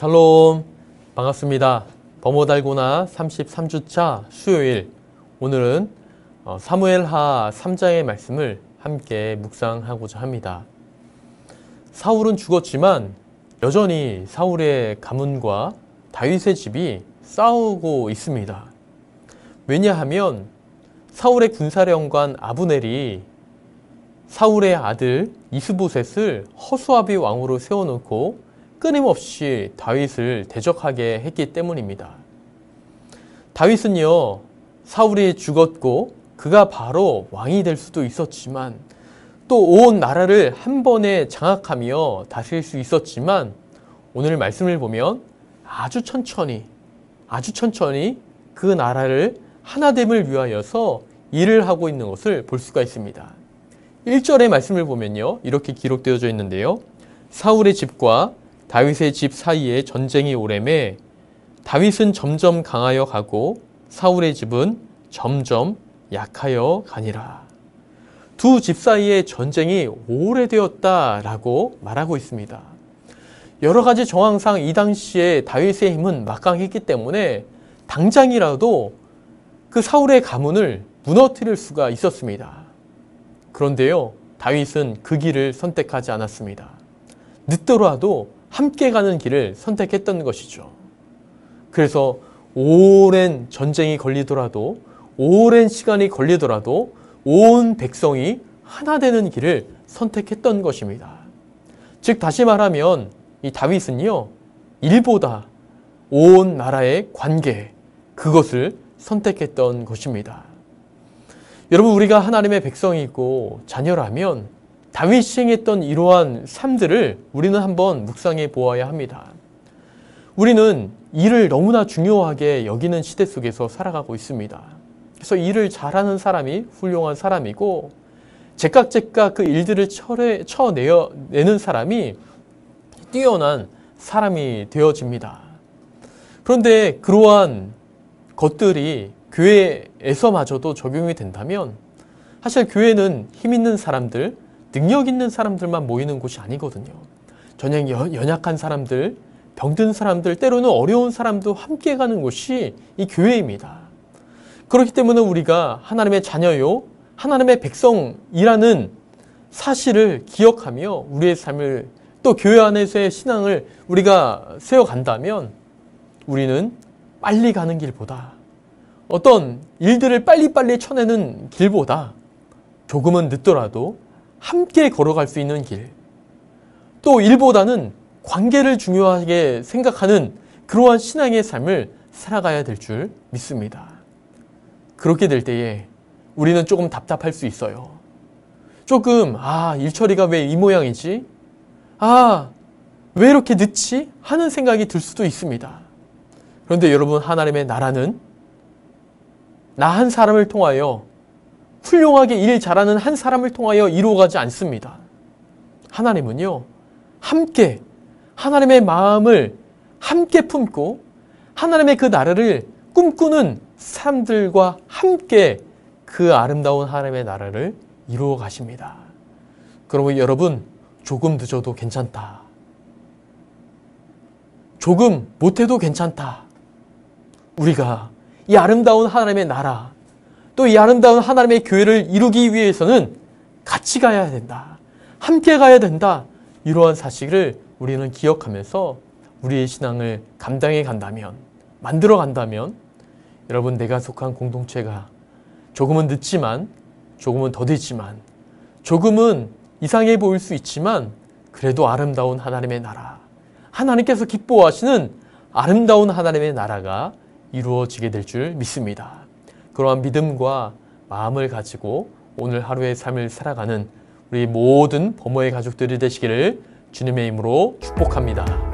샬롬 반갑습니다. 범호달고나 33주차 수요일 오늘은 어, 사무엘하 3장의 말씀을 함께 묵상하고자 합니다. 사울은 죽었지만 여전히 사울의 가문과 다윗의 집이 싸우고 있습니다. 왜냐하면 사울의 군사령관 아브넬이 사울의 아들 이스보셋을 허수아비 왕으로 세워놓고 끊임없이 다윗을 대적하게 했기 때문입니다. 다윗은요, 사울이 죽었고 그가 바로 왕이 될 수도 있었지만 또 온 나라를 한 번에 장악하며 다스릴 수 있었지만 오늘 말씀을 보면 아주 천천히 아주 천천히 그 나라를 하나됨을 위하여서 일을 하고 있는 것을 볼 수가 있습니다. 1절의 말씀을 보면요. 이렇게 기록되어져 있는데요. 사울의 집과 다윗의 집 사이에 전쟁이 오래매 다윗은 점점 강하여 가고 사울의 집은 점점 약하여 가니라. 두 집 사이에 전쟁이 오래되었다라고 말하고 있습니다. 여러 가지 정황상 이 당시에 다윗의 힘은 막강했기 때문에 당장이라도 그 사울의 가문을 무너뜨릴 수가 있었습니다. 그런데요, 다윗은 그 길을 선택하지 않았습니다. 늦더라도 함께 가는 길을 선택했던 것이죠. 그래서 오랜 전쟁이 걸리더라도 오랜 시간이 걸리더라도 온 백성이 하나 되는 길을 선택했던 것입니다. 즉 다시 말하면 이 다윗은요 일보다 온 나라의 관계 그것을 선택했던 것입니다. 여러분 우리가 하나님의 백성이고 자녀라면 다윗이 행했던 이러한 삶들을 우리는 한번 묵상해 보아야 합니다. 우리는 일을 너무나 중요하게 여기는 시대 속에서 살아가고 있습니다. 그래서 일을 잘하는 사람이 훌륭한 사람이고 제깍제깍 그 일들을 쳐내, 쳐내는 사람이 뛰어난 사람이 되어집니다. 그런데 그러한 것들이 교회에서마저도 적용이 된다면 사실 교회는 힘 있는 사람들, 능력 있는 사람들만 모이는 곳이 아니거든요. 전혀 연약한 사람들, 병든 사람들, 때로는 어려운 사람도 함께 가는 곳이 이 교회입니다. 그렇기 때문에 우리가 하나님의 자녀요, 하나님의 백성이라는 사실을 기억하며 우리의 삶을 또 교회 안에서의 신앙을 우리가 세워간다면 우리는 빨리 가는 길보다 어떤 일들을 빨리빨리 쳐내는 길보다 조금은 늦더라도 함께 걸어갈 수 있는 길. 또 일보다는 관계를 중요하게 생각하는 그러한 신앙의 삶을 살아가야 될 줄 믿습니다. 그렇게 될 때에 우리는 조금 답답할 수 있어요. 조금, 아, 일처리가 왜 이 모양이지? 아, 왜 이렇게 늦지? 하는 생각이 들 수도 있습니다. 그런데 여러분, 하나님의 나라는 나 한 사람을 통하여 훌륭하게 일 잘하는 한 사람을 통하여 이루어가지 않습니다. 하나님은요, 함께, 하나님의 마음을 함께 품고, 하나님의 그 나라를 꿈꾸는 사람들과 함께 그 아름다운 하나님의 나라를 이루어 가십니다. 그러면 여러분, 조금 늦어도 괜찮다. 조금 못해도 괜찮다. 우리가 이 아름다운 하나님의 나라, 또 이 아름다운 하나님의 교회를 이루기 위해서는 같이 가야 된다. 함께 가야 된다. 이러한 사실을 우리는 기억하면서 우리의 신앙을 감당해 간다면, 만들어 간다면, 여러분, 내가 속한 공동체가 조금은 늦지만, 조금은 더디지만, 조금은 이상해 보일 수 있지만, 그래도 아름다운 하나님의 나라, 하나님께서 기뻐하시는 아름다운 하나님의 나라가 이루어지게 될 줄 믿습니다. 그러한 믿음과 마음을 가지고 오늘 하루의 삶을 살아가는 우리 모든 범어의 가족들이 되시기를 주님의 이름으로 축복합니다.